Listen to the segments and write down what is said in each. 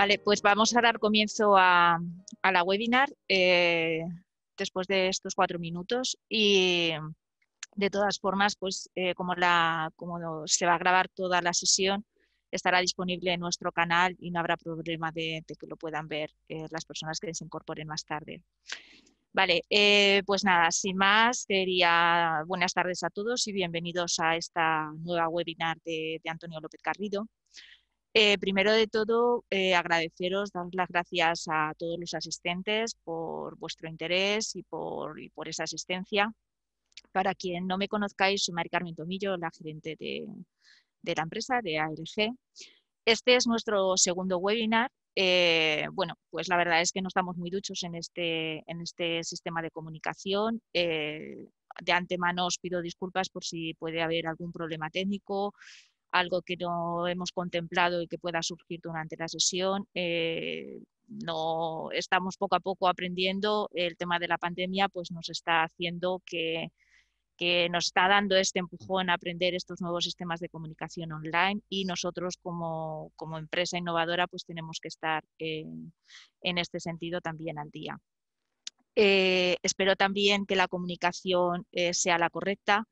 Vale, pues vamos a dar comienzo a, la webinar eh, después de estos cuatro minutos y de todas formas, pues eh, como, se va a grabar toda la sesión, estará disponible en nuestro canal y no habrá problema de, que lo puedan ver eh, las personas que se incorporen más tarde. Vale, pues nada, sin más, quería buenas tardes a todos y bienvenidos a esta nueva webinar de, Antonio López Garrido. Eh, primero de todo, eh, agradeceros, dar las gracias a todos los asistentes por vuestro interés y por, esa asistencia. Para quien no me conozcáis, soy Mari Carmen Tomillo, la gerente de, la empresa, de ALG. Este es nuestro segundo webinar. Eh, bueno, pues la verdad es que no estamos muy duchos en este, en este sistema de comunicación. de antemano os pido disculpas por si puede haber algún problema técnico, algo que no hemos contemplado y que pueda surgir durante la sesión. Eh, no estamos poco a poco aprendiendo. El tema de la pandemia pues nos está haciendo que, nos está dando este empujón a aprender estos nuevos sistemas de comunicación online y nosotros como, empresa innovadora pues tenemos que estar en este sentido también al día. Eh, espero también que la comunicación eh, sea la correcta,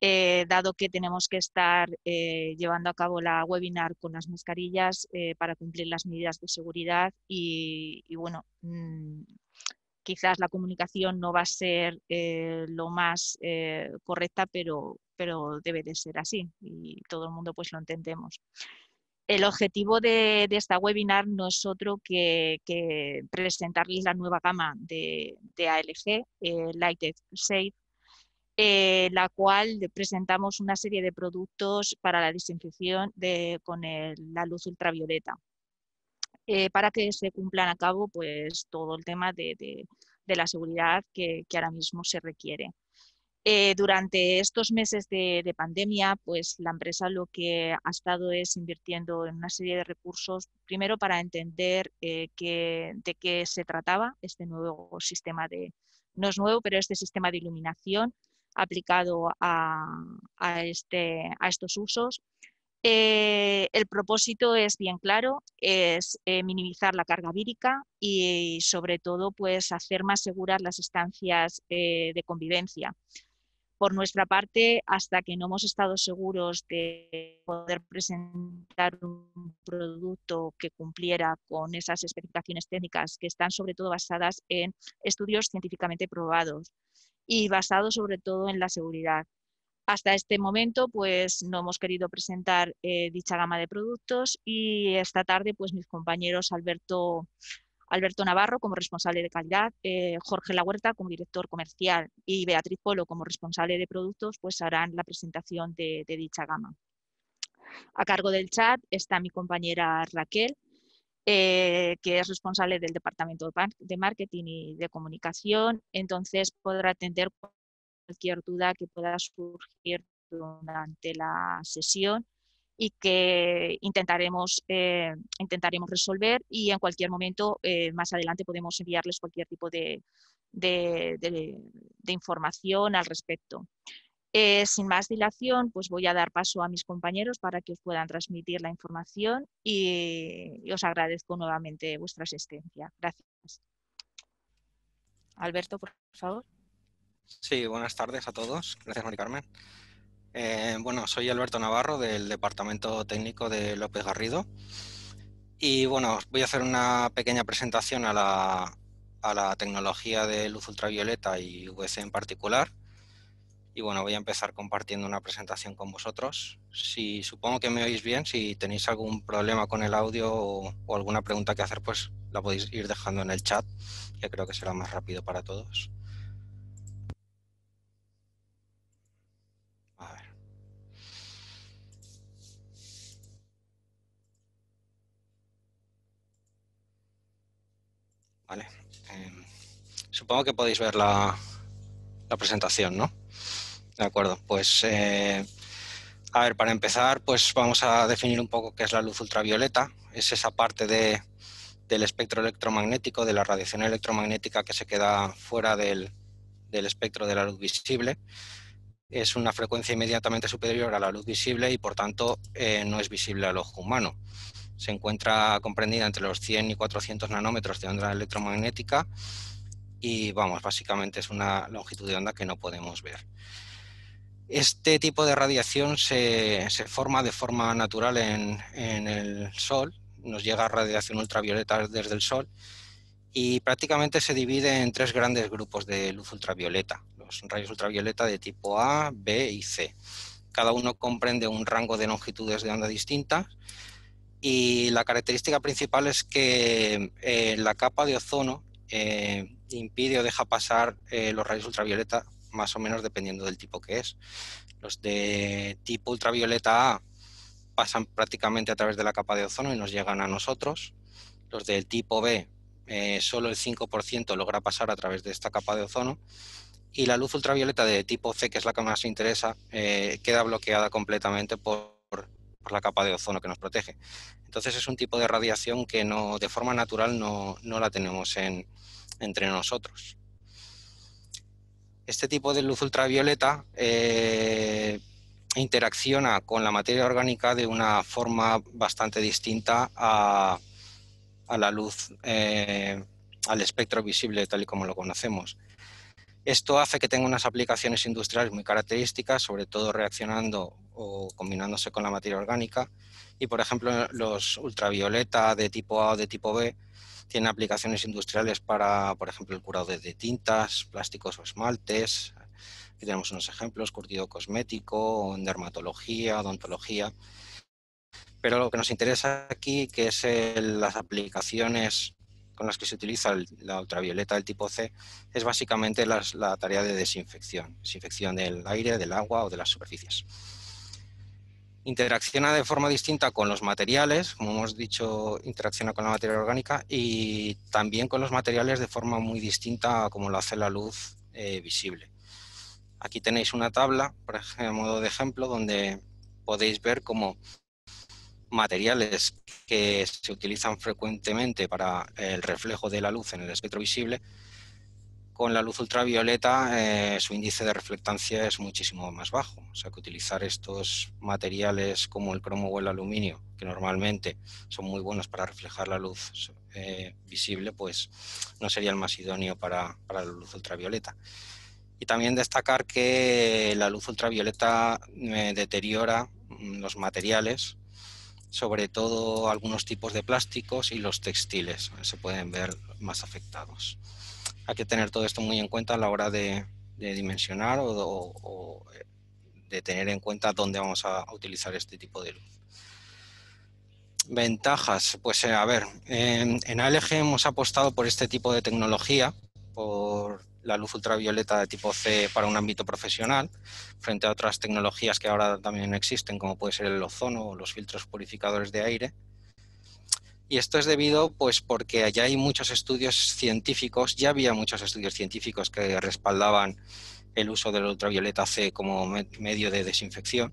eh, dado que tenemos que estar eh, llevando a cabo la webinar con las mascarillas eh, para cumplir las medidas de seguridad y, bueno, mm, quizás la comunicación no va a ser lo más correcta, pero, pero debe de ser así y todo el mundo pues lo entendemos. El objetivo de, esta webinar no es otro que, presentarles la nueva gama de, de ALG, Lighted Safe, eh, la cual presentamos una serie de productos para la desinfección con la luz ultravioleta, eh, para que se cumplan a cabo pues, todo el tema de, la seguridad que, ahora mismo se requiere. Eh, durante estos meses de, pandemia, pues la empresa lo que ha estado es invirtiendo en una serie de recursos, primero para entender de qué se trataba este nuevo sistema de, no es nuevo, pero este sistema de iluminación aplicado a, este, a estos usos. Eh, el propósito es bien claro, es eh, minimizar la carga vírica y sobre todo pues, hacer más seguras las estancias eh, de convivencia. Por nuestra parte, hasta que no hemos estado seguros de poder presentar un producto que cumpliera con esas especificaciones técnicas que están sobre todo basadas en estudios científicamente probados, y basado sobre todo en la seguridad. Hasta este momento, pues no hemos querido presentar eh, dicha gama de productos y esta tarde, pues mis compañeros Alberto, Alberto Navarro como responsable de calidad, eh, Jorge La Huerta como director comercial y Beatriz Polo como responsable de productos, pues harán la presentación de, de dicha gama. A cargo del chat está mi compañera Raquel, eh, que es responsable del departamento de marketing y de comunicación, entonces podrá atender cualquier duda que pueda surgir durante la sesión y que intentaremos, eh, intentaremos resolver y en cualquier momento eh, más adelante podemos enviarles cualquier tipo de, de información al respecto. Eh, sin más dilación, pues voy a dar paso a mis compañeros para que os puedan transmitir la información y, os agradezco nuevamente vuestra asistencia. Gracias. Alberto, por favor. Sí, buenas tardes a todos. Gracias, Mari Carmen. Eh, bueno, soy Alberto Navarro del Departamento Técnico de López Garrido. Y bueno, voy a hacer una pequeña presentación a la, a la tecnología de luz ultravioleta y VC en particular y bueno, voy a empezar compartiendo una presentación con vosotros. Si supongo que me oís bien, si tenéis algún problema con el audio o, alguna pregunta que hacer, pues la podéis ir dejando en el chat, que creo que será más rápido para todos. A ver. Vale. Em, supongo que podéis ver la, la presentación, ¿no? De acuerdo, pues eh, a ver, para empezar, pues vamos a definir un poco qué es la luz ultravioleta. Es esa parte de, del espectro electromagnético, de la radiación electromagnética que se queda fuera del, espectro de la luz visible. Es una frecuencia inmediatamente superior a la luz visible y por tanto eh, no es visible al ojo humano. se encuentra comprendida entre los 100 y 400 nanómetros de onda electromagnética y vamos, básicamente es una longitud de onda que no podemos ver. Este tipo de radiación se, forma de forma natural en, el Sol, nos llega radiación ultravioleta desde el Sol y prácticamente se divide en tres grandes grupos de luz ultravioleta, los rayos ultravioleta de tipo A, B y C. Cada uno comprende un rango de longitudes de onda distintas y la característica principal es que eh, la capa de ozono eh, impide o deja pasar eh, los rayos ultravioleta más o menos dependiendo del tipo que es. Los de tipo ultravioleta A pasan prácticamente a través de la capa de ozono y nos llegan a nosotros. Los del tipo B, solo el 5% logra pasar a través de esta capa de ozono. Y la luz ultravioleta de tipo C, que es la que más interesa, queda bloqueada completamente por la capa de ozono que nos protege. Entonces es un tipo de radiación que no, de forma natural no, la tenemos en, entre nosotros. Este tipo de luz ultravioleta eh, interacciona con la materia orgánica de una forma bastante distinta a, la luz, eh, al espectro visible tal y como lo conocemos. Esto hace que tenga unas aplicaciones industriales muy características, sobre todo reaccionando o combinándose con la materia orgánica. Y, por ejemplo, los ultravioleta de tipo A o de tipo B tienen aplicaciones industriales para, por ejemplo, el curado de tintas, plásticos o esmaltes. Aquí tenemos unos ejemplos, curtido cosmético, dermatología, odontología. Pero lo que nos interesa aquí, que es las aplicaciones con las que se utiliza la ultravioleta del tipo C es básicamente la tarea de desinfección, desinfección del aire, del agua o de las superficies. Interacciona de forma distinta con los materiales, como hemos dicho, interacciona con la materia orgánica y también con los materiales de forma muy distinta como lo hace la luz eh, visible. Aquí tenéis una tabla, por ejemplo, modo de ejemplo, donde podéis ver cómo materiales que se utilizan frecuentemente para el reflejo de la luz en el espectro visible, con la luz ultravioleta eh, su índice de reflectancia es muchísimo más bajo. O sea que utilizar estos materiales como el cromo o el aluminio, que normalmente son muy buenos para reflejar la luz eh, visible, pues no sería el más idóneo para, la luz ultravioleta. Y también destacar que la luz ultravioleta eh, deteriora mm, los materiales sobre todo algunos tipos de plásticos y los textiles se pueden ver más afectados. Hay que tener todo esto muy en cuenta a la hora de, dimensionar o, eh, de tener en cuenta dónde vamos a, utilizar este tipo de luz. Ventajas, pues eh, a ver, en, en ALG hemos apostado por este tipo de tecnología, por la luz ultravioleta de tipo C para un ámbito profesional, frente a otras tecnologías que ahora también existen, como puede ser el ozono o los filtros purificadores de aire. Y esto es debido, pues, porque allá hay muchos estudios científicos, ya había muchos estudios científicos que respaldaban el uso del ultravioleta C como medio de desinfección,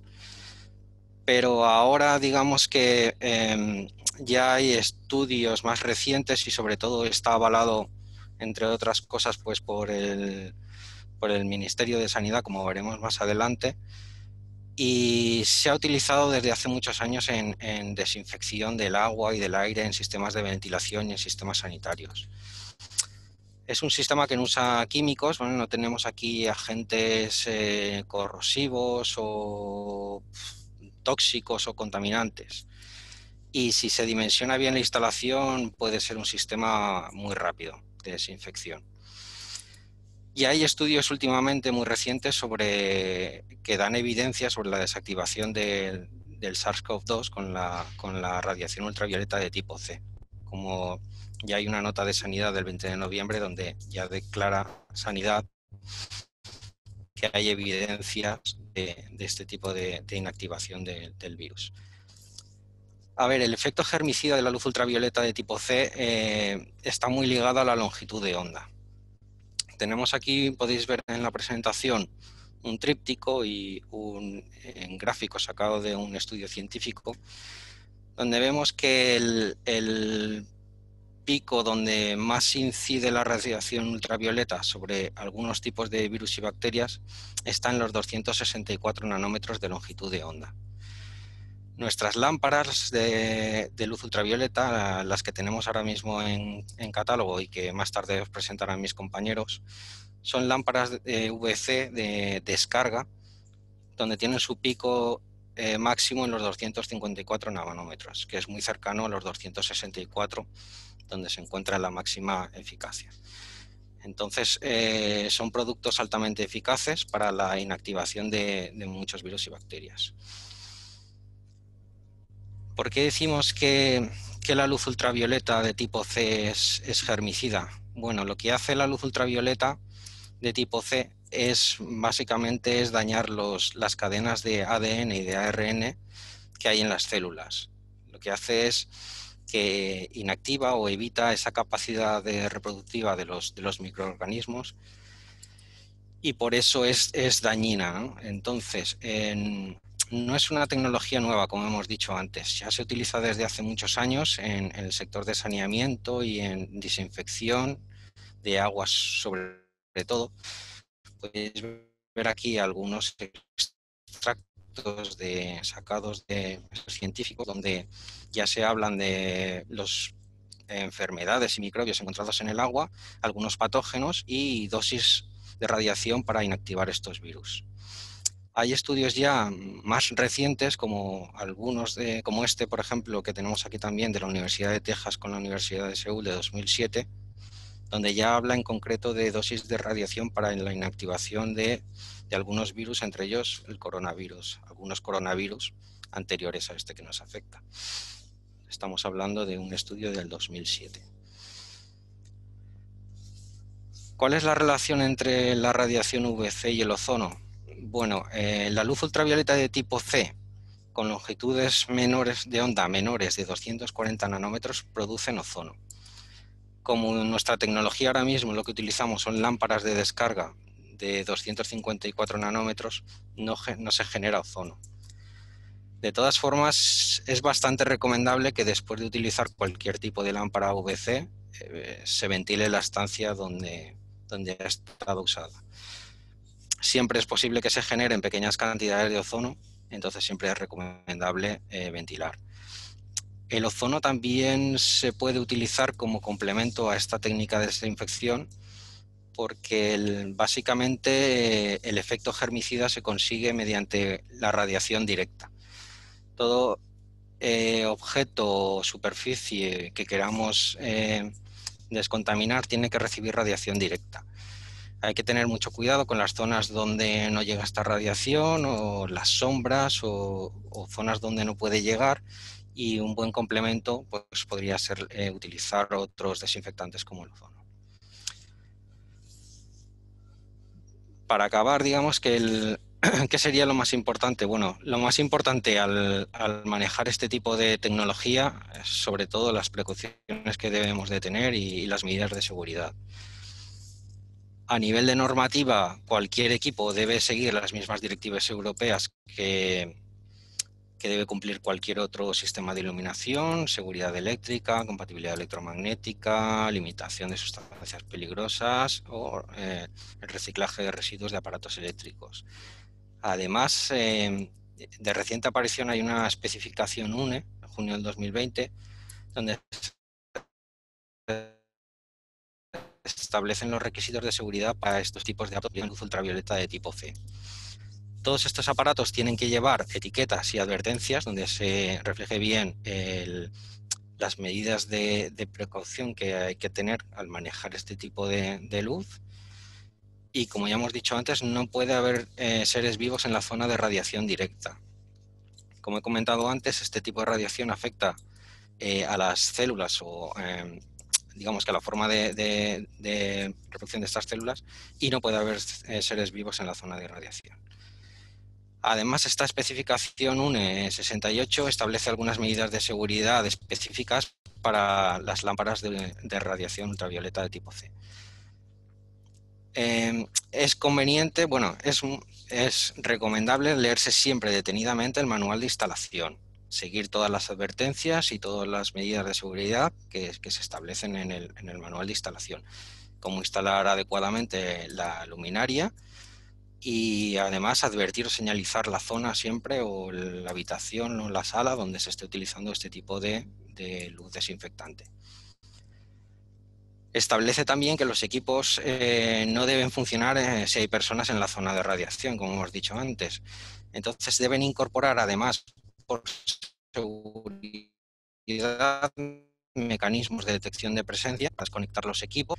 pero ahora digamos que em, ya hay estudios más recientes y sobre todo está avalado entre otras cosas pues por el, por el Ministerio de Sanidad, como veremos más adelante, y se ha utilizado desde hace muchos años en, desinfección del agua y del aire en sistemas de ventilación y en sistemas sanitarios. Es un sistema que no usa químicos, bueno, no tenemos aquí agentes eh, corrosivos o tóxicos o contaminantes. Y si se dimensiona bien la instalación, puede ser un sistema muy rápido desinfección. Y hay estudios últimamente muy recientes sobre que dan evidencia sobre la desactivación del SARS-CoV-2 con la, radiación ultravioleta de tipo C. Como ya hay una nota de sanidad del 20 de noviembre donde ya declara sanidad que hay evidencias de, este tipo de, inactivación del virus. A ver, el efecto germicida de la luz ultravioleta de tipo C eh, está muy ligado a la longitud de onda. Tenemos aquí, podéis ver en la presentación, un tríptico y un, gráfico sacado de un estudio científico, donde vemos que el, el pico donde más incide la radiación ultravioleta sobre algunos tipos de virus y bacterias está en los 264 nanómetros de longitud de onda. Nuestras lámparas de, luz ultravioleta, las que tenemos ahora mismo en, catálogo y que más tarde os presentarán mis compañeros, son lámparas de VC de descarga, donde tienen su pico eh, máximo en los 254 nanómetros, que es muy cercano a los 264, donde se encuentra la máxima eficacia. Entonces, eh, son productos altamente eficaces para la inactivación de muchos virus y bacterias. ¿Por qué decimos que, la luz ultravioleta de tipo C es, germicida? Bueno, lo que hace la luz ultravioleta de tipo C es básicamente es dañar las cadenas de ADN y de ARN que hay en las células. Lo que hace es que inactiva o evita esa capacidad de reproductiva de los, microorganismos y por eso es, dañina. Entonces, en, no es una tecnología nueva, como hemos dicho antes. Ya se utiliza desde hace muchos años en, el sector de saneamiento y en desinfección de aguas sobre todo. Podéis ver aquí algunos extractos de, sacados de científicos donde ya se hablan de las enfermedades y microbios encontrados en el agua, algunos patógenos y dosis de radiación para inactivar estos virus. Hay estudios ya más recientes, como algunos, de, como este, por ejemplo, que tenemos aquí también de la Universidad de Texas con la Universidad de Seúl de 2007, donde ya habla en concreto de dosis de radiación para la inactivación de, de algunos virus, entre ellos el coronavirus, algunos coronavirus anteriores a este que nos afecta. Estamos hablando de un estudio del 2007. ¿Cuál es la relación entre la radiación UVC y el ozono? Bueno, eh, la luz ultravioleta de tipo C, con longitudes menores de onda menores de 240 nanómetros, producen ozono. Como nuestra tecnología ahora mismo lo que utilizamos son lámparas de descarga de 254 nanómetros, no, se genera ozono. De todas formas, es bastante recomendable que después de utilizar cualquier tipo de lámpara VC, eh, se ventile la estancia donde, donde ha estado usada siempre es posible que se generen pequeñas cantidades de ozono, entonces siempre es recomendable eh, ventilar. El ozono también se puede utilizar como complemento a esta técnica de desinfección porque básicamente eh, el efecto germicida se consigue mediante la radiación directa. Todo eh, objeto o superficie que queramos descontaminar tiene que recibir radiación directa. Hay que tener mucho cuidado con las zonas donde no llega esta radiación o las sombras o, zonas donde no puede llegar y un buen complemento pues, podría ser eh, utilizar otros desinfectantes como el ozono. Para acabar, digamos que el, ¿qué sería lo más importante? Bueno, lo más importante al, manejar este tipo de tecnología es sobre todo las precauciones que debemos de tener y las medidas de seguridad. A nivel de normativa, cualquier equipo debe seguir las mismas directivas europeas que, debe cumplir cualquier otro sistema de iluminación, seguridad eléctrica, compatibilidad electromagnética, limitación de sustancias peligrosas o eh, el reciclaje de residuos de aparatos eléctricos. Además, eh, de reciente aparición hay una especificación UNE, en junio del 2020, donde establecen los requisitos de seguridad para estos tipos de aparatos de luz ultravioleta de tipo C. Todos estos aparatos tienen que llevar etiquetas y advertencias donde se refleje bien las medidas de, precaución que hay que tener al manejar este tipo de, luz. Y como ya hemos dicho antes, no puede haber eh, seres vivos en la zona de radiación directa. Como he comentado antes, este tipo de radiación afecta eh, a las células o em, digamos que la forma de, reproducción de estas células y no puede haber eh, seres vivos en la zona de irradiación. Además, esta especificación UNE 68 establece algunas medidas de seguridad específicas para las lámparas de, radiación ultravioleta de tipo C. Em, es conveniente, bueno, es, es recomendable leerse siempre detenidamente el manual de instalación seguir todas las advertencias y todas las medidas de seguridad que, se establecen en el, manual de instalación. Cómo instalar adecuadamente la luminaria y además advertir o señalizar la zona siempre o la habitación o la sala donde se esté utilizando este tipo de, luz desinfectante. Establece también que los equipos eh, no deben funcionar eh, si hay personas en la zona de radiación, como hemos dicho antes. Entonces deben incorporar además por seguridad mecanismos de detección de presencia para desconectar los equipos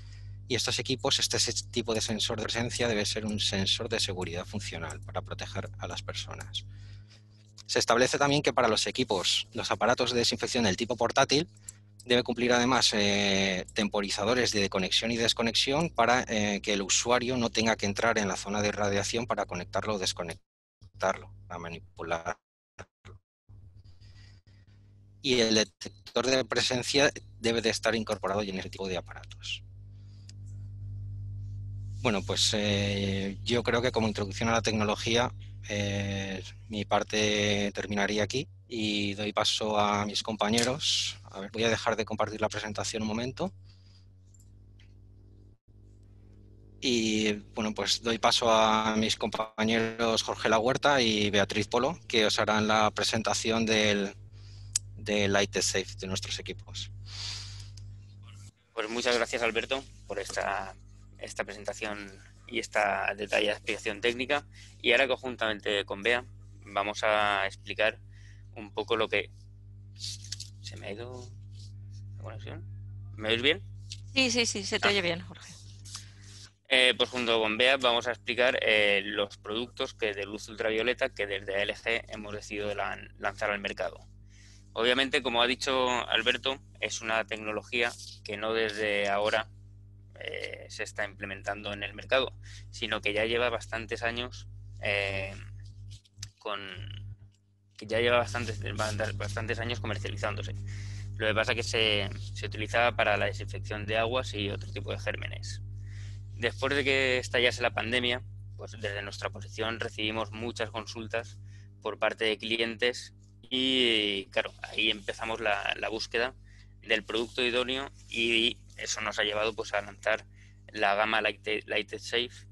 y estos equipos, este tipo de sensor de presencia debe ser un sensor de seguridad funcional para proteger a las personas. Se establece también que para los equipos, los aparatos de desinfección del tipo portátil, debe cumplir además eh, temporizadores de conexión y desconexión para eh, que el usuario no tenga que entrar en la zona de radiación para conectarlo o desconectarlo, para manipularlo. Y el detector de presencia debe de estar incorporado en ese tipo de aparatos. Bueno, pues eh, yo creo que como introducción a la tecnología, eh, mi parte terminaría aquí y doy paso a mis compañeros. A ver, voy a dejar de compartir la presentación un momento. Y bueno, pues doy paso a mis compañeros Jorge La Huerta y Beatriz Polo, que os harán la presentación del, del Light Safe de nuestros equipos. Pues muchas gracias Alberto por esta esta presentación y esta detallada explicación técnica. Y ahora conjuntamente con Bea vamos a explicar un poco lo que... ¿Se me ha ido la conexión? ¿Me oís bien? Sí, sí, sí, se te oye ah. bien, Jorge. Eh, pues junto con Bea vamos a explicar eh, los productos que de luz ultravioleta que desde LG hemos decidido lanzar al mercado. Obviamente, como ha dicho Alberto, es una tecnología que no desde ahora eh, se está implementando en el mercado, sino que ya lleva bastantes años eh, con que ya lleva bastantes, bastantes años comercializándose. Lo que pasa es que se, se utilizaba para la desinfección de aguas y otro tipo de gérmenes. Después de que estallase la pandemia, pues desde nuestra posición recibimos muchas consultas por parte de clientes y claro, ahí empezamos la, la búsqueda del producto idóneo y eso nos ha llevado pues, a lanzar la gama Lighted, Safe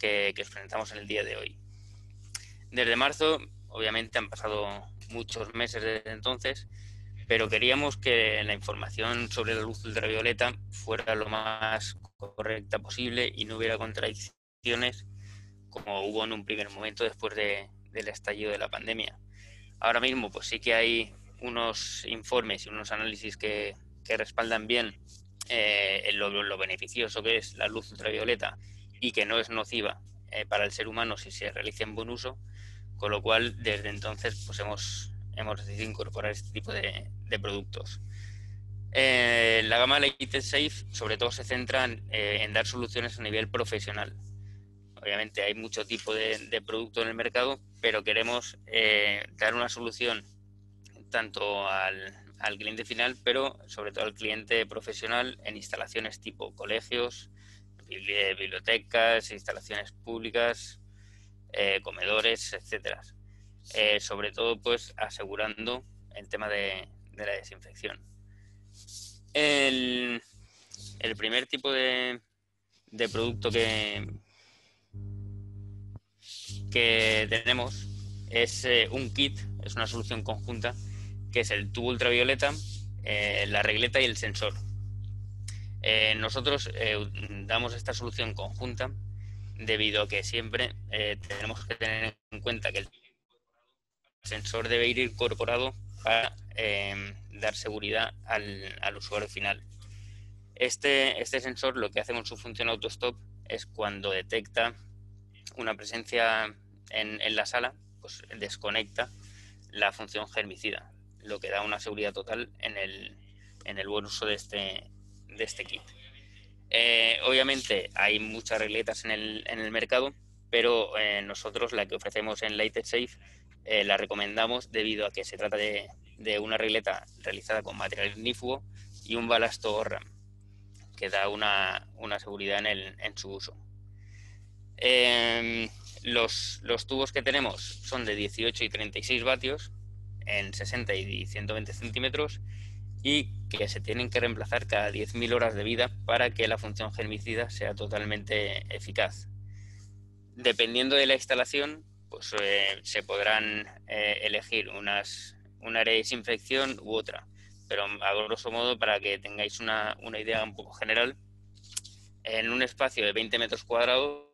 que, que os presentamos en el día de hoy. Desde marzo, obviamente han pasado muchos meses desde entonces, pero queríamos que la información sobre la luz ultravioleta fuera lo más correcta posible y no hubiera contradicciones como hubo en un primer momento después del estallido de la pandemia. Ahora mismo, pues sí que hay unos informes y unos análisis que, respaldan bien eh, lo, beneficioso que es la luz ultravioleta y que no es nociva eh, para el ser humano si se realiza en buen uso, con lo cual desde entonces pues hemos, hemos decidido incorporar este tipo de, productos. Eh, la gama Lighted Safe sobre todo se centra en, dar soluciones a nivel profesional. Obviamente hay mucho tipo de, de producto en el mercado, pero queremos dar una solución tanto al, al cliente final, pero sobre todo al cliente profesional en instalaciones tipo colegios, bibliotecas, instalaciones públicas, eh, comedores, etcétera. Eh, sobre todo, pues asegurando el tema de, la desinfección. El, primer tipo de, de producto que, que tenemos es eh, un kit, es una solución conjunta que es el tubo ultravioleta, eh, la regleta y el sensor. Eh, nosotros damos esta solución conjunta debido a que siempre tenemos que tener en cuenta que el sensor debe ir incorporado para dar seguridad al, usuario final. Este, este sensor lo que hace con su función autostop es cuando detecta una presencia en, en la sala, pues desconecta la función germicida lo que da una seguridad total en el, en el buen uso de este, de este kit. Eh, obviamente hay muchas regletas en el, en el mercado, pero eh, nosotros la que ofrecemos en Lighted Safe eh, la recomendamos debido a que se trata de, de una regleta realizada con material ignífugo y un balasto RAM, que da una, una seguridad en, el, en, su uso. Los, los tubos que tenemos son de 18 y 36 vatios en 60 y 120 centímetros y que se tienen que reemplazar cada 10.000 horas de vida para que la función germicida sea totalmente eficaz. dependiendo de la instalación, pues eh, se podrán eh, elegir unas, una área de desinfección u otra. Pero a grosso modo, para que tengáis una, idea un poco general, en un espacio de 20 metros cuadrados,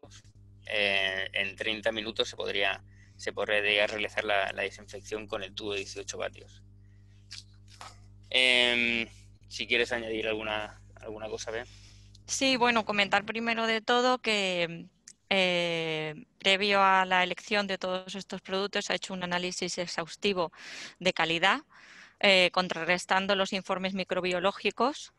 eh, en 30 minutos se podría, se podría realizar la, desinfección con el tubo de 18 vatios. Em, si quieres añadir alguna, alguna cosa, ¿ve? Sí, bueno, comentar primero de todo que eh, previo a la elección de todos estos productos ha hecho un análisis exhaustivo de calidad, eh, contrarrestando los informes microbiológicos,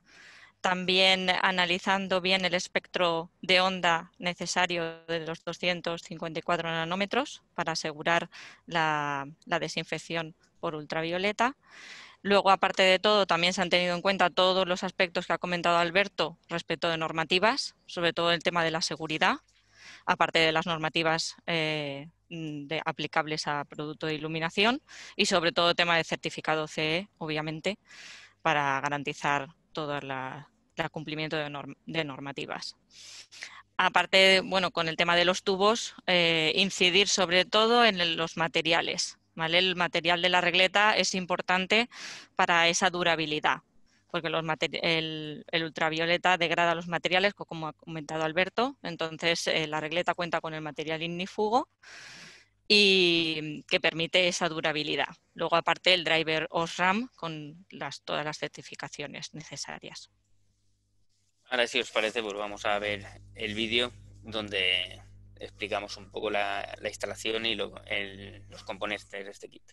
también analizando bien el espectro de onda necesario de los 254 nanómetros para asegurar la, desinfección por ultravioleta. Luego, aparte de todo, también se han tenido en cuenta todos los aspectos que ha comentado Alberto respecto de normativas, sobre todo el tema de la seguridad, aparte de las normativas eh, mm, aplicables a producto de iluminación y sobre todo el tema de certificado CE, obviamente, para garantizar todo el cumplimiento de, normativas. Aparte, bueno, con el tema de los tubos, eh, incidir sobre todo en los materiales. El material de la regleta es importante para esa durabilidad porque el, ultravioleta degrada los materiales, como ha comentado Alberto. Entonces, eh, la regleta cuenta con el material ignífugo y que permite esa durabilidad. Luego, aparte, el driver OSRAM con todas las certificaciones necesarias. Ahora, si os parece, pues vamos a ver el vídeo donde explicamos un poco la, instalación y los componentes de este kit.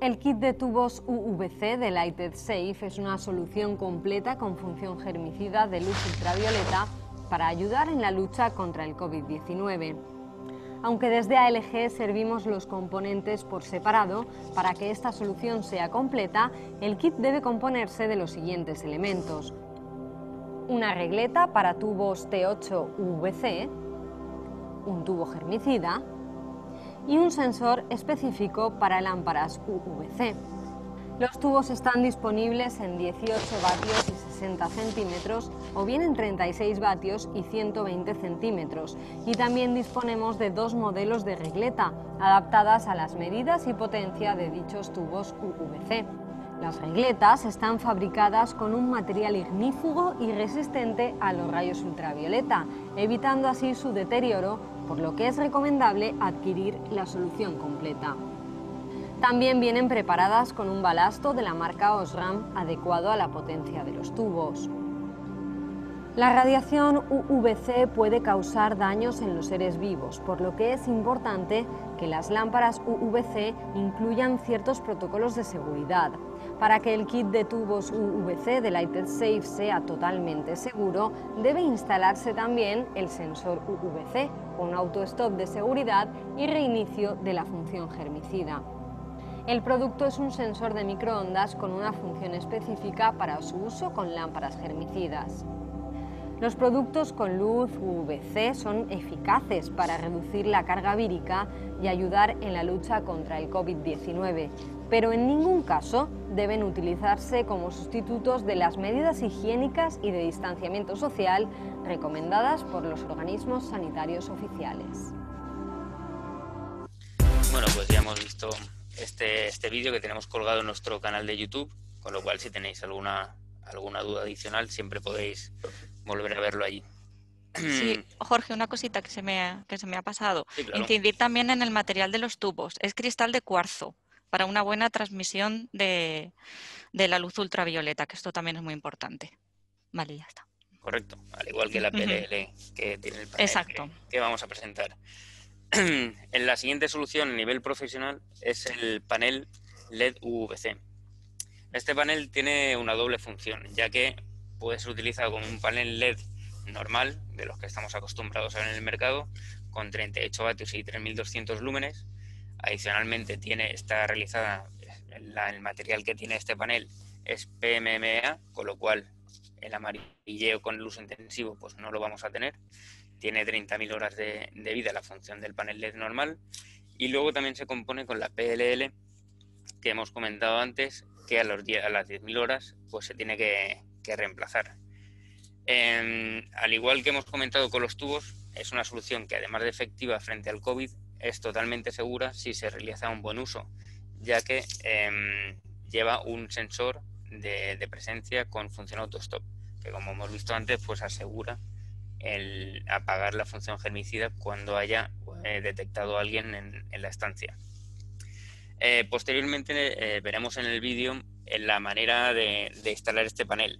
El kit de tubos UVC de Lighted Safe es una solución completa con función germicida de luz ultravioleta para ayudar en la lucha contra el COVID-19. Aunque desde ALG servimos los componentes por separado, para que esta solución sea completa, el kit debe componerse de los siguientes elementos. Una regleta para tubos T8 UVC, un tubo germicida, y un sensor específico para lámparas UVC. Los tubos están disponibles en 18 vatios y 60 centímetros o bien en 36 vatios y 120 centímetros. Y también disponemos de dos modelos de regleta adaptadas a las medidas y potencia de dichos tubos UVC. Las regletas están fabricadas con un material ignífugo y resistente a los rayos ultravioleta, evitando así su deterioro por lo que es recomendable adquirir la solución completa. También vienen preparadas con un balasto de la marca Osram adecuado a la potencia de los tubos. La radiación UVC puede causar daños en los seres vivos, por lo que es importante que las lámparas UVC incluyan ciertos protocolos de seguridad. Para que el kit de tubos UVC de Lighted Safe sea totalmente seguro, debe instalarse también el sensor UVC con auto-stop de seguridad y reinicio de la función germicida. El producto es un sensor de microondas con una función específica para su uso con lámparas germicidas. Los productos con luz UVC son eficaces para reducir la carga vírica y ayudar en la lucha contra el COVID-19, pero en ningún caso deben utilizarse como sustitutos de las medidas higiénicas y de distanciamiento social recomendadas por los organismos sanitarios oficiales. Bueno, pues ya hemos visto este, este vídeo que tenemos colgado en nuestro canal de YouTube, con lo cual si tenéis alguna, alguna duda adicional siempre podéis volver a verlo allí. Sí, Jorge, una cosita que se me ha, que se me ha pasado. Incidir también en el material de los tubos. Es cristal de cuarzo para una buena transmisión de, la luz ultravioleta, que esto también es muy importante. Vale, ya está. Correcto, al igual que la PLL que tiene el panel Exacto. Que, vamos a presentar. en la siguiente solución a nivel profesional es el panel LED UVC. Este panel tiene una doble función, ya que puede ser utilizado como un panel LED normal, de los que estamos acostumbrados a ver en el mercado, con 38 vatios y 3200 lúmenes. Adicionalmente, está realizada, el material que tiene este panel es PMMA, con lo cual el amarilleo con uso intensivo pues no lo vamos a tener. Tiene 30.000 horas de, vida la función del panel LED normal Y luego también se compone con la PLL que hemos comentado antes, que a, los a las 10.000 horas pues se tiene que, reemplazar. Em, al igual que hemos comentado con los tubos, es una solución que además de efectiva frente al COVID, es totalmente segura si se realiza un buen uso, ya que em, lleva un sensor de, presencia con función autostop, que como hemos visto antes, pues asegura el apagar la función germicida cuando haya eh, detectado a alguien en la estancia. Eh, posteriormente eh, veremos en el vídeo la manera de, instalar este panel,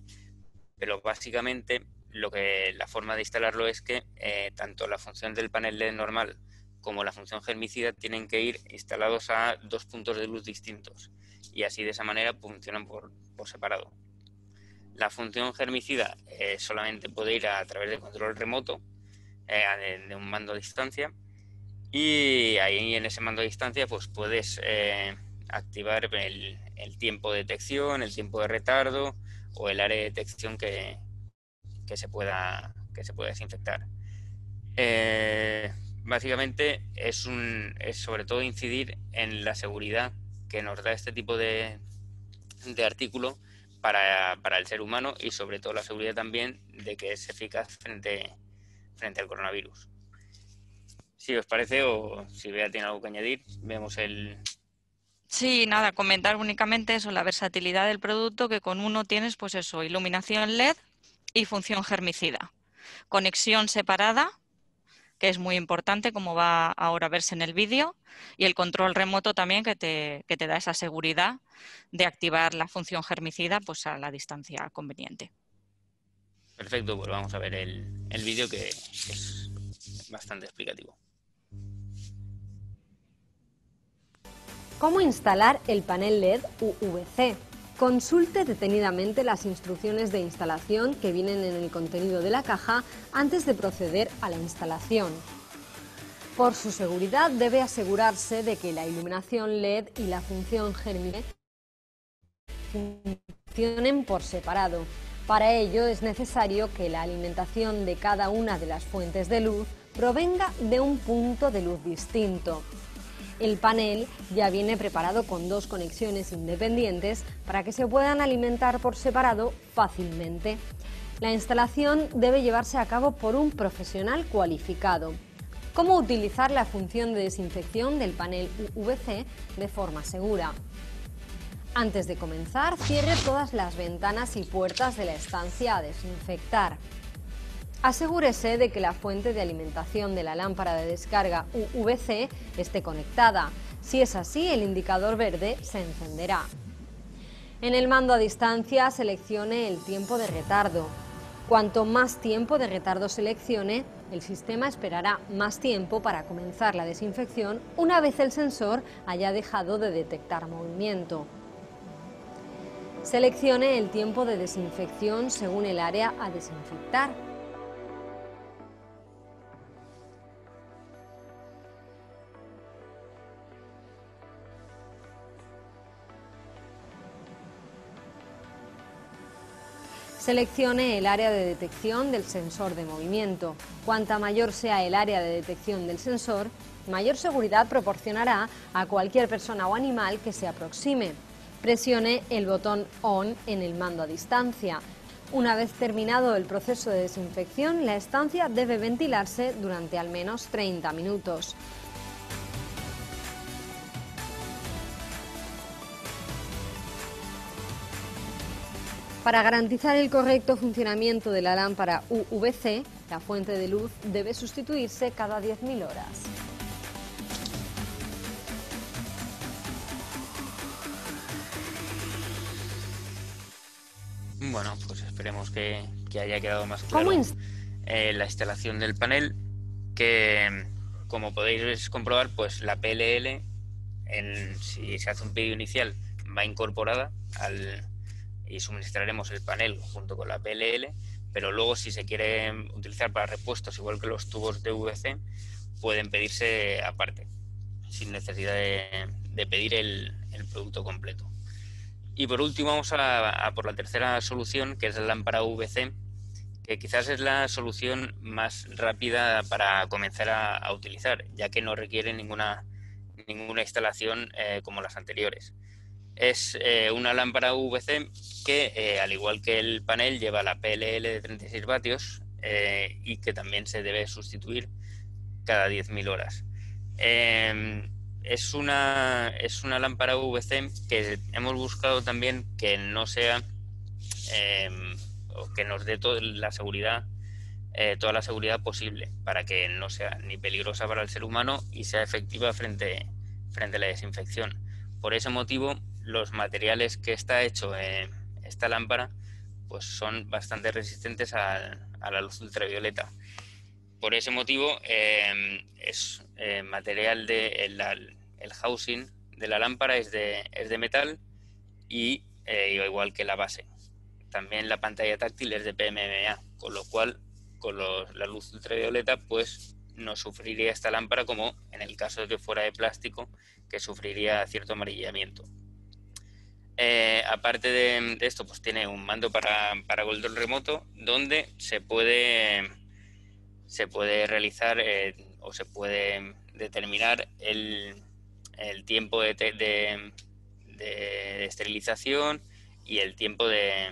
pero básicamente lo que la forma de instalarlo es que tanto la función del panel LED normal como la función germicida tienen que ir instalados a dos puntos de luz distintos y así de esa manera funcionan por, separado. La función germicida solamente puede ir a, través de control remoto de un mando a distancia y ahí en ese mando a distancia pues puedes eh, activar el, tiempo de detección, el tiempo de retardo o el área de detección que, se, pueda, que se pueda desinfectar. Básicamente es, un, es sobre todo incidir en la seguridad que nos da este tipo de, de artículo para, para, el ser humano y sobre todo la seguridad también de que es eficaz frente, frente al coronavirus. Si os parece o si Bea tiene algo que añadir, vemos el... Sí, nada, comentar únicamente eso, la versatilidad del producto, que con uno tienes pues eso, iluminación LED y función germicida. Conexión separada, que es muy importante, como va ahora a verse en el vídeo, y el control remoto también, que te, te da esa seguridad de activar la función germicida pues a la distancia conveniente. Perfecto, pues vamos a ver el, el vídeo que es bastante explicativo. ¿Cómo instalar el panel LED UVC? Consulte detenidamente las instrucciones de instalación que vienen en el contenido de la caja antes de proceder a la instalación. Por su seguridad debe asegurarse de que la iluminación LED y la función germine funcionen por separado. Para ello es necesario que la alimentación de cada una de las fuentes de luz provenga de un punto de luz distinto. El panel ya viene preparado con dos conexiones independientes para que se puedan alimentar por separado fácilmente. La instalación debe llevarse a cabo por un profesional cualificado. ¿Cómo utilizar la función de desinfección del panel UVC de forma segura? Antes de comenzar, cierre todas las ventanas y puertas de la estancia a desinfectar. Asegúrese de que la fuente de alimentación de la lámpara de descarga UVC esté conectada. Si es así, el indicador verde se encenderá. En el mando a distancia seleccione el tiempo de retardo. Cuanto más tiempo de retardo seleccione, el sistema esperará más tiempo para comenzar la desinfección una vez el sensor haya dejado de detectar movimiento. Seleccione el tiempo de desinfección según el área a desinfectar. Seleccione el área de detección del sensor de movimiento. Cuanta mayor sea el área de detección del sensor, mayor seguridad proporcionará a cualquier persona o animal que se aproxime. Presione el botón ON en el mando a distancia. Una vez terminado el proceso de desinfección, la estancia debe ventilarse durante al menos 30 minutos. Para garantizar el correcto funcionamiento de la lámpara UVC, la fuente de luz debe sustituirse cada 10.000 horas. Bueno, pues esperemos que, haya quedado más claro eh, la instalación del panel, que como podéis comprobar, pues la PLL, si se hace un pedido inicial, va incorporada al, y suministraremos el panel junto con la PLL, pero luego si se quiere utilizar para repuestos, igual que los tubos de VC, pueden pedirse aparte, sin necesidad de, pedir el, producto completo. Y por último vamos a, por la tercera solución, que es la lámpara VC, que quizás es la solución más rápida para comenzar a, utilizar, ya que no requiere ninguna, ninguna instalación como las anteriores. Es una lámpara VC que, al igual que el panel, lleva la PLL de 36 vatios y que también se debe sustituir cada 10.000 horas. Em, es, una, es una lámpara VC que hemos buscado también que no sea em, que nos dé toda la seguridad eh, toda la seguridad posible para que no sea ni peligrosa para el ser humano y sea efectiva frente, frente a la desinfección. Por ese motivo, los materiales que está hecho esta lámpara pues son bastante resistentes a, la luz ultravioleta. Por ese motivo, em, es eh, material de el, housing de la lámpara es de, es de metal y eh, igual que la base. También la pantalla táctil es de PMMA, con lo cual con la luz ultravioleta, pues no sufriría esta lámpara como en el caso de que fuera de plástico, que sufriría cierto amarillamiento. Eh, aparte de, esto, pues tiene un mando para, para control remoto donde se puede, se puede realizar eh, o se puede determinar el, tiempo de, de, esterilización y el tiempo de,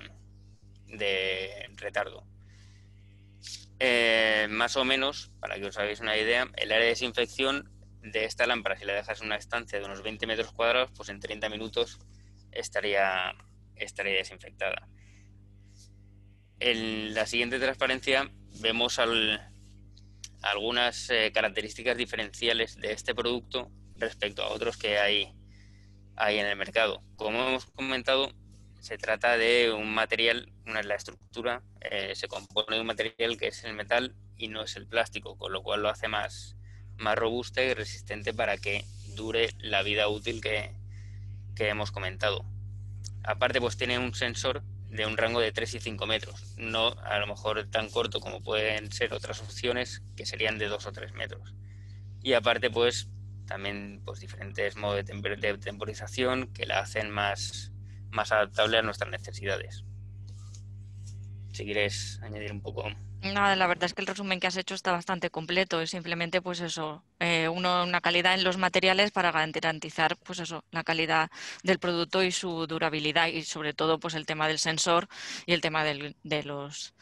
de retardo. Eh, más o menos, para que os hagáis una idea, el área de desinfección de esta lámpara, si la dejas en una estancia de unos 20 metros cuadrados, pues en 30 minutos estaría, estaría desinfectada. En la siguiente transparencia vemos algunas eh, características diferenciales de este producto respecto a otros que hay, hay en el mercado. Como hemos comentado, se trata de un material, una, la estructura eh, se compone de un material que es el metal y no es el plástico, con lo cual lo hace más, más robusta y resistente para que dure la vida útil que, que hemos comentado. Aparte, pues tiene un sensor de un rango de 3 y 5 metros, no a lo mejor tan corto como pueden ser otras opciones que serían de 2 o 3 metros. Y aparte, pues también pues diferentes modos de temporización que la hacen más, más adaptable a nuestras necesidades. Si quieres añadir un poco. Nada, la verdad es que el resumen que has hecho está bastante completo. Es simplemente, pues eso, eh, uno, una calidad en los materiales para garantizar, pues eso, la calidad del producto y su durabilidad y sobre todo, pues el tema del sensor y el tema del, de los,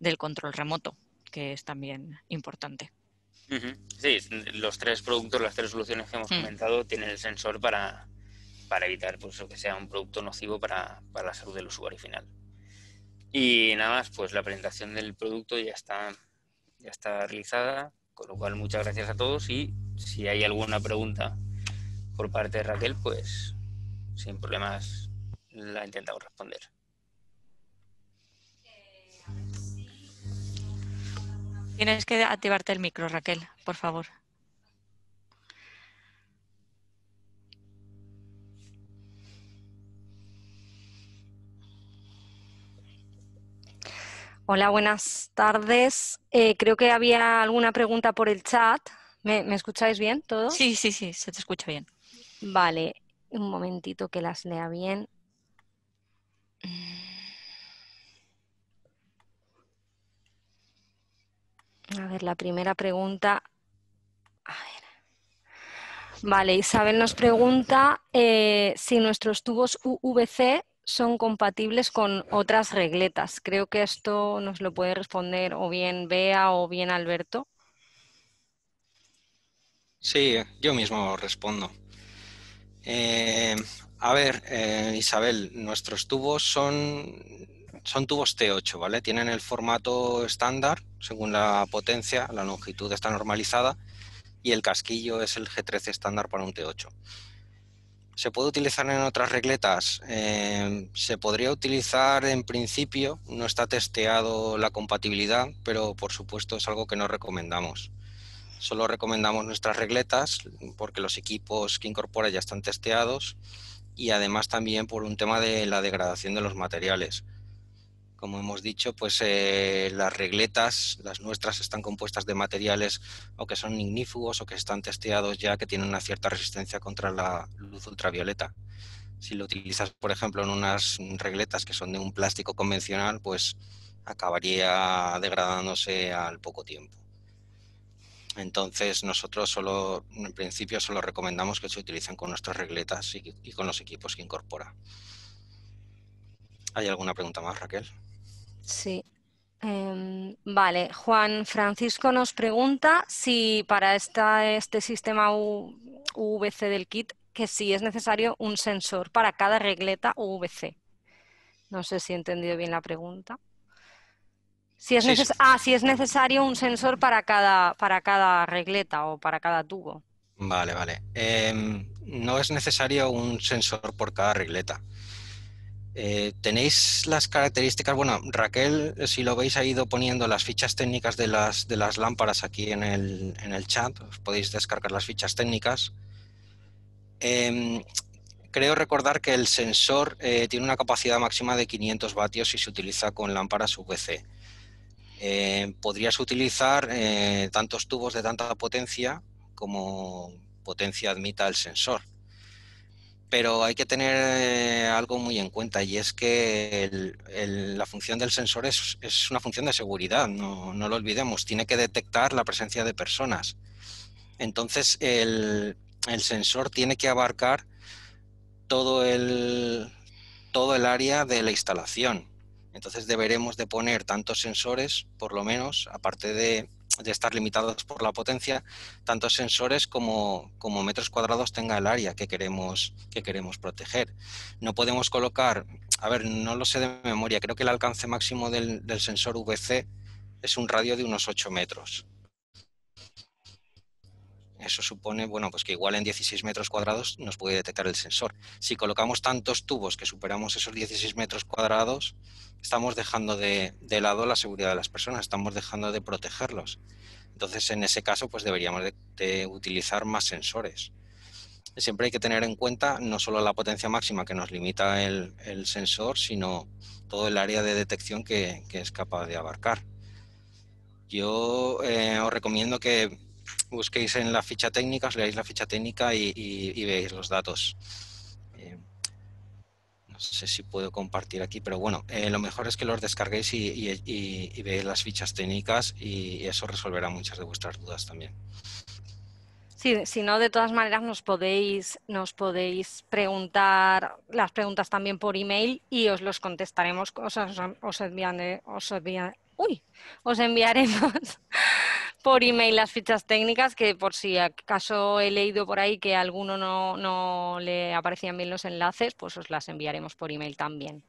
del control remoto, que es también importante. Sí, los tres productos, las tres soluciones que hemos mm. comentado tienen el sensor para, para evitar pues, que sea un producto nocivo para, la salud del usuario final. Y nada más, pues la presentación del producto ya está, ya está realizada, con lo cual muchas gracias a todos y si hay alguna pregunta por parte de Raquel, pues sin problemas la intentamos responder. Tienes que activarte el micro, Raquel, por favor. Hola, buenas tardes. Eh, creo que había alguna pregunta por el chat. ¿Me, escucháis bien todo? Sí, sí, sí, se te escucha bien. Vale, un momentito que las lea bien. A ver, la primera pregunta. A ver. Vale, Isabel nos pregunta eh, si nuestros tubos UVC son compatibles con otras regletas. Creo que esto nos lo puede responder o bien Bea o bien Alberto. Sí, yo mismo respondo. Eh, a ver, eh, Isabel, nuestros tubos son, son tubos T8, ¿vale? Tienen el formato estándar, según la potencia, la longitud está normalizada y el casquillo es el G13 estándar para un T8. ¿Se puede utilizar en otras regletas? Eh, se podría utilizar en principio, no está testeado la compatibilidad, pero por supuesto es algo que no recomendamos. Solo recomendamos nuestras regletas porque los equipos que incorpora ya están testeados y además también por un tema de la degradación de los materiales. Como hemos dicho, pues eh, las regletas, las nuestras, están compuestas de materiales o que son ignífugos o que están testeados ya que tienen una cierta resistencia contra la luz ultravioleta. Si lo utilizas, por ejemplo, en unas regletas que son de un plástico convencional, pues acabaría degradándose al poco tiempo. Entonces nosotros solo, en principio, solo recomendamos que se utilicen con nuestras regletas y, con los equipos que incorpora. ¿Hay alguna pregunta más, Raquel? Sí. Em, vale, Juan Francisco nos pregunta si para esta, este sistema UVC del kit, que si es necesario un sensor para cada regleta UVC. No sé si he entendido bien la pregunta. Si es, Ah, si es necesario un sensor para cada, para cada regleta o para cada tubo. Vale, vale. Em, no es necesario un sensor por cada regleta. Eh, tenéis las características, bueno, Raquel, si lo veis, ha ido poniendo las fichas técnicas de las, de las lámparas aquí en el, en el chat, os podéis descargar las fichas técnicas. Em, creo recordar que el sensor eh, tiene una capacidad máxima de 500 vatios y se utiliza con lámparas UVC. Eh, podrías utilizar eh, tantos tubos de tanta potencia como potencia admita el sensor. Pero hay que tener eh, algo muy en cuenta y es que la función del sensor es, una función de seguridad, no, lo olvidemos, tiene que detectar la presencia de personas. Entonces el, el sensor tiene que abarcar todo el, todo el área de la instalación entonces deberemos de poner tantos sensores, por lo menos, aparte de, estar limitados por la potencia, tantos sensores como, metros cuadrados tenga el área que queremos, que queremos proteger. No podemos colocar, a ver, no lo sé de memoria, creo que el alcance máximo del, del sensor VC es un radio de unos 8 metros. Eso supone, bueno, pues que igual en 16 metros cuadrados nos puede detectar el sensor. Si colocamos tantos tubos que superamos esos 16 metros cuadrados, estamos dejando de, lado la seguridad de las personas, estamos dejando de protegerlos. Entonces, en ese caso, pues deberíamos de, utilizar más sensores. Siempre hay que tener en cuenta no solo la potencia máxima que nos limita el, sensor, sino todo el área de detección que, es capaz de abarcar. Yo eh, os recomiendo que busquéis en la ficha técnica, os leáis la ficha técnica y, veis los datos. Eh, no sé si puedo compartir aquí, pero bueno, eh, lo mejor es que los descarguéis y, veáis las fichas técnicas y eso resolverá muchas de vuestras dudas también. Sí, si no, de todas maneras nos podéis, nos podéis preguntar las preguntas también por email y os los contestaremos, os, os, enviaré, os, uy, os enviaremos por email las fichas técnicas, que por si acaso he leído por ahí que a alguno no, le aparecían bien los enlaces, pues os las enviaremos por email también.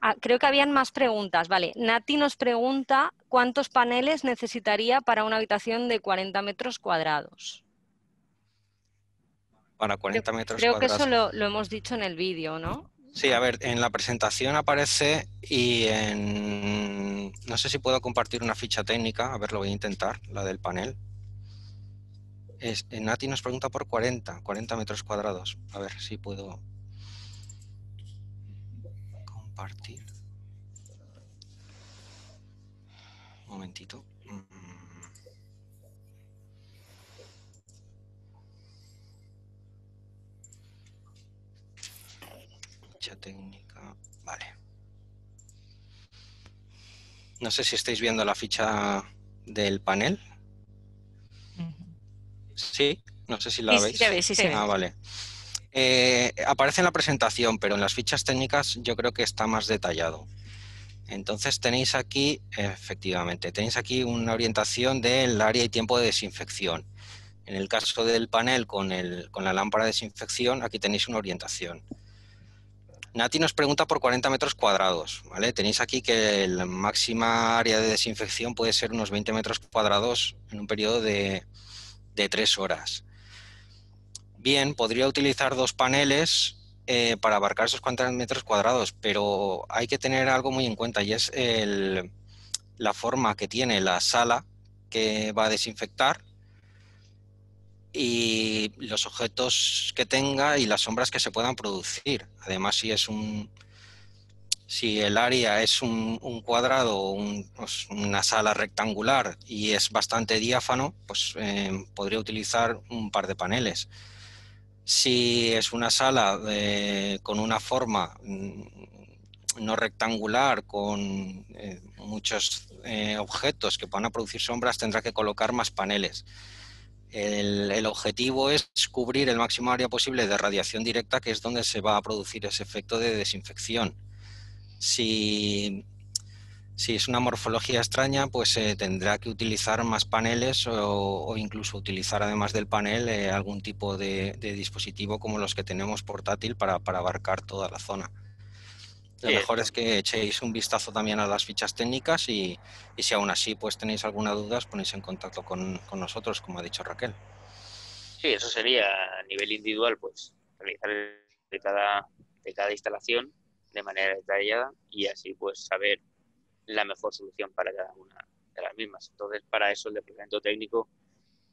Ah, creo que habían más preguntas. Vale, Nati nos pregunta cuántos paneles necesitaría para una habitación de 40 metros cuadrados. Para 40 metros creo cuadrados. Creo que eso lo, lo hemos dicho en el vídeo, ¿no? Sí, a ver, en la presentación aparece y en... No sé si puedo compartir una ficha técnica, a ver, lo voy a intentar, la del panel. Es, Nati nos pregunta por 40, 40 metros cuadrados. A ver si puedo compartir. Un momentito. Técnica. Vale. No sé si estáis viendo la ficha del panel. Sí, no sé si la veis. ah, vale. Eh, aparece en la presentación, pero en las fichas técnicas yo creo que está más detallado. Entonces tenéis aquí, efectivamente, tenéis aquí una orientación del área y tiempo de desinfección. En el caso del panel con, el, con la lámpara de desinfección, aquí tenéis una orientación. Nati nos pregunta por 40 metros cuadrados. ¿vale? Tenéis aquí que la máxima área de desinfección puede ser unos 20 metros cuadrados en un periodo de, de 3 horas. Bien, podría utilizar dos paneles eh, para abarcar esos 40 metros cuadrados, pero hay que tener algo muy en cuenta y es la forma que tiene la sala que va a desinfectar y los objetos que tenga y las sombras que se puedan producir. Además, si es un si el área es un, cuadrado o pues, una sala rectangular y es bastante diáfano, pues eh, podría utilizar un par de paneles. Si es una sala eh, con una forma mm, no rectangular con eh, muchos objetos que van a producir sombras tendrá que colocar más paneles. El, objetivo es cubrir el máximo área posible de radiación directa, que es donde se va a producir ese efecto de desinfección. Si, es una morfología extraña, pues se tendrá que utilizar más paneles o, incluso utilizar además del panel eh, algún tipo de, dispositivo como los que tenemos portátil para abarcar toda la zona. Lo mejor es que echéis un vistazo también a las fichas técnicas y, si aún así pues tenéis alguna duda, os ponéis en contacto con, nosotros, como ha dicho Raquel. Sí, eso sería a nivel individual, pues realizar de cada, de cada instalación de manera detallada y así pues saber la mejor solución para cada una de las mismas. Entonces, para eso el departamento técnico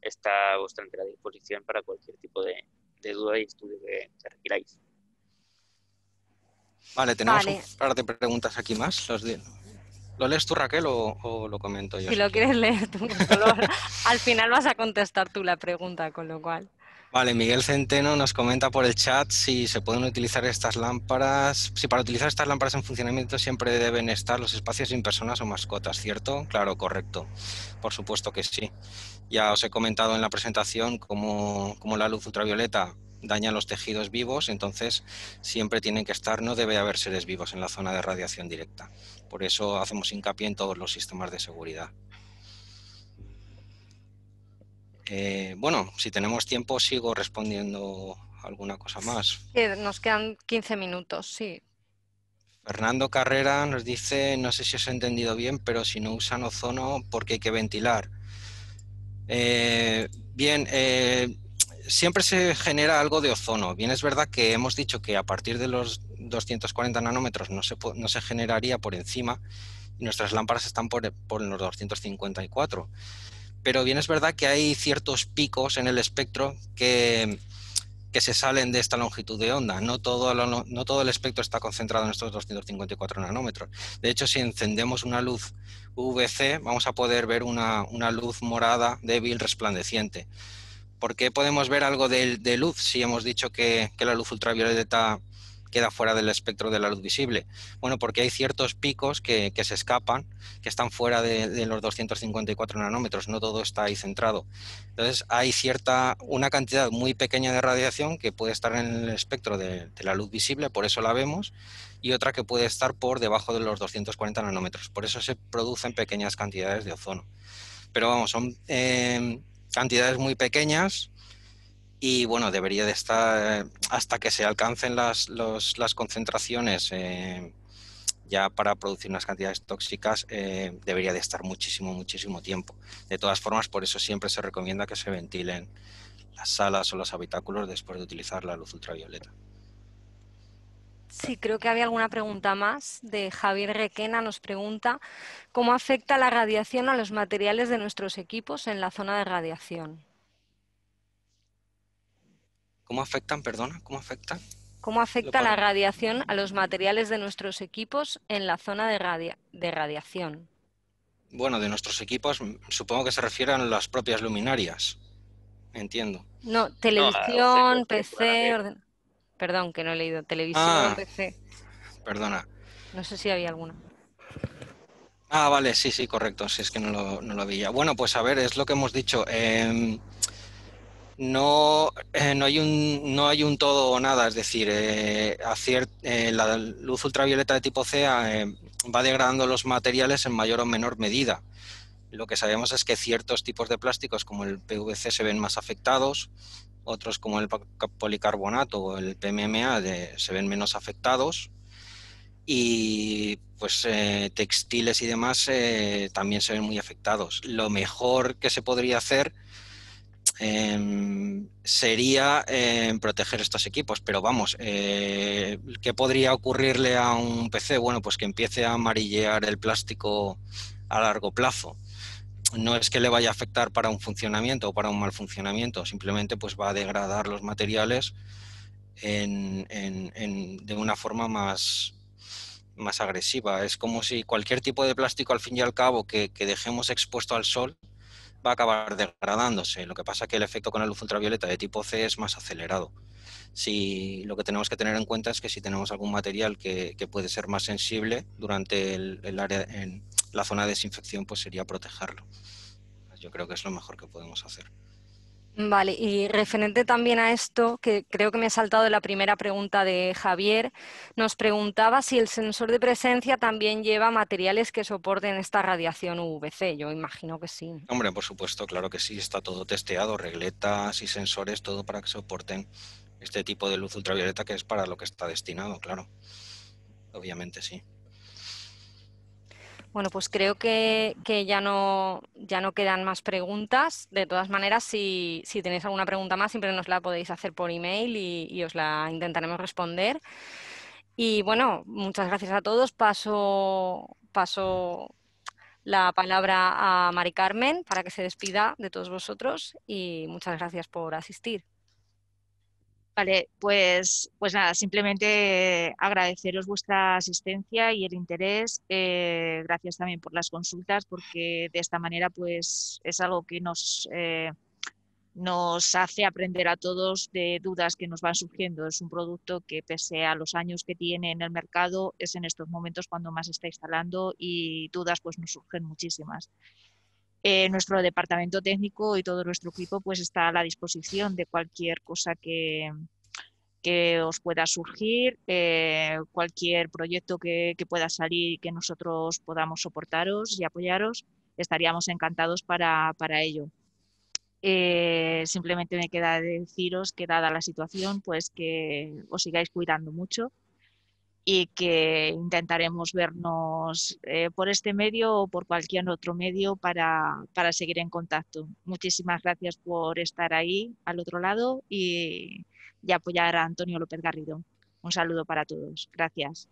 está a vuestra entera disposición para cualquier tipo de, duda y estudio que requiráis. Vale, tenemos un par de preguntas aquí más. ¿Lo lees tú, Raquel, o, lo comento yo? Si lo quieres leer tú, al final vas a contestar tú la pregunta, con lo cual. Vale, Miguel Centeno nos comenta por el chat si se pueden utilizar estas lámparas, si para utilizar estas lámparas en funcionamiento siempre deben estar los espacios sin personas o mascotas, ¿cierto? Claro, correcto. Por supuesto que sí. Ya os he comentado en la presentación cómo, cómo la luz ultravioleta dañan los tejidos vivos, entonces siempre tienen que estar, no debe haber seres vivos en la zona de radiación directa. Por eso hacemos hincapié en todos los sistemas de seguridad. Eh, bueno, si tenemos tiempo sigo respondiendo alguna cosa más. nos quedan 15 minutos, sí. Fernando Carrera nos dice, no sé si os he entendido bien, pero si no usan ozono, ¿por qué hay que ventilar? Eh, bien, eh, siempre se genera algo de ozono. Bien es verdad que hemos dicho que a partir de los 240 nanómetros no se, no se generaría por encima y nuestras lámparas están por, por los 254. Pero bien es verdad que hay ciertos picos en el espectro que, que se salen de esta longitud de onda. No todo, no todo el espectro está concentrado en estos 254 nanómetros. De hecho, si encendemos una luz UVC, vamos a poder ver una, una luz morada débil resplandeciente. ¿Por qué podemos ver algo de, luz si hemos dicho que, la luz ultravioleta queda fuera del espectro de la luz visible? Bueno, porque hay ciertos picos que, se escapan, que están fuera de, los 254 nanómetros, no todo está ahí centrado. Entonces hay cierta, una cantidad muy pequeña de radiación que puede estar en el espectro de, la luz visible, por eso la vemos, y otra que puede estar por debajo de los 240 nanómetros. Por eso se producen pequeñas cantidades de ozono. Pero vamos, son... Eh, cantidades muy pequeñas y bueno, debería de estar hasta que se alcancen las, las concentraciones eh, ya para producir unas cantidades tóxicas, eh, debería de estar muchísimo, muchísimo tiempo. De todas formas, por eso siempre se recomienda que se ventilen las salas o los habitáculos después de utilizar la luz ultravioleta. Sí, creo que había alguna pregunta más de Javier Requena. Nos pregunta cómo afecta la radiación a los materiales de nuestros equipos en la zona de radiación. ¿Cómo afectan, perdona? ¿Cómo afectan? ¿Cómo afecta la radiación a los materiales de nuestros equipos en la zona de, de radiación? Bueno, de nuestros equipos supongo que se refieren a las propias luminarias. Entiendo. No, televisión, PC, ordenador. Perdón, que no he leído. Televisión, ah, PC. Perdona. No sé si había alguna. Ah, vale, sí, sí, correcto. Si es que no lo, no lo veía. Bueno, pues a ver, es lo que hemos dicho. Em, no, eh, no, hay un, no hay un todo o nada, es decir, eh, eh, la luz ultravioleta de tipo C va degradando los materiales en mayor o menor medida. Lo que sabemos es que ciertos tipos de plásticos como el PVC se ven más afectados, otros como el policarbonato o el PMMA se ven menos afectados y pues eh, textiles y demás eh, también se ven muy afectados. Lo mejor que se podría hacer em, sería em, proteger estos equipos, pero vamos, eh, ¿qué podría ocurrirle a un PC? Bueno, pues que empiece a amarillear el plástico a largo plazo no es que le vaya a afectar para un funcionamiento o para un mal funcionamiento, simplemente pues va a degradar los materiales de una forma más, más agresiva. Es como si cualquier tipo de plástico al fin y al cabo que, dejemos expuesto al sol va a acabar degradándose. Lo que pasa es que el efecto con la luz ultravioleta de tipo C es más acelerado. si lo que tenemos que tener en cuenta es que si tenemos algún material que, puede ser más sensible durante el, área en la zona de desinfección, pues sería protegerlo. Yo creo que es lo mejor que podemos hacer. Vale, y referente también a esto, que creo que me ha saltado la primera pregunta de Javier, nos preguntaba si el sensor de presencia también lleva materiales que soporten esta radiación UVC. Yo imagino que sí. Hombre, por supuesto, claro que sí, está todo testeado, regletas y sensores, todo para que soporten este tipo de luz ultravioleta que es para lo que está destinado, claro. Obviamente sí. Bueno, pues creo que, ya, no, ya no quedan más preguntas. De todas maneras, si, tenéis alguna pregunta más, siempre nos la podéis hacer por email y, os la intentaremos responder. Y bueno, muchas gracias a todos. Paso, paso la palabra a Mari Carmen para que se despida de todos vosotros y muchas gracias por asistir. Vale, pues, pues nada, simplemente agradeceros vuestra asistencia y el interés. Eh, gracias también por las consultas, porque de esta manera pues es algo que nos, eh, nos hace aprender a todos de dudas que nos van surgiendo. Es un producto que pese a los años que tiene en el mercado, es en estos momentos cuando más está instalando y dudas pues nos surgen muchísimas. Eh, nuestro departamento técnico y todo nuestro equipo pues está a la disposición de cualquier cosa que, que os pueda surgir, eh, cualquier proyecto que, pueda salir y que nosotros podamos soportaros y apoyaros, estaríamos encantados para, ello. Eh, simplemente me queda deciros que dada la situación, pues que os sigáis cuidando mucho y que intentaremos vernos eh, por este medio o por cualquier otro medio para, para, seguir en contacto. Muchísimas gracias por estar ahí al otro lado y, y apoyar a Antonio López Garrido. Un saludo para todos. Gracias.